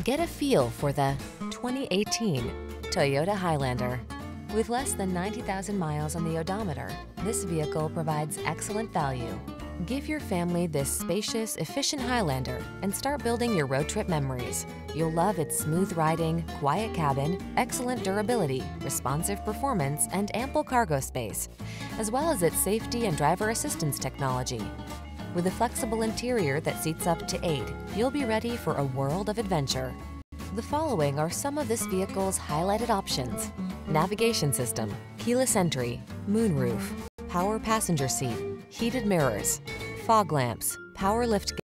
Get a feel for the 2018 Toyota Highlander. With less than 90,000 miles on the odometer, this vehicle provides excellent value. Give your family this spacious, efficient Highlander and start building your road trip memories. You'll love its smooth riding, quiet cabin, excellent durability, responsive performance, and ample cargo space, as well as its safety and driver assistance technology. With a flexible interior that seats up to eight, you'll be ready for a world of adventure. The following are some of this vehicle's highlighted options. Navigation system, keyless entry, moonroof, power passenger seat, heated mirrors, fog lamps, power lift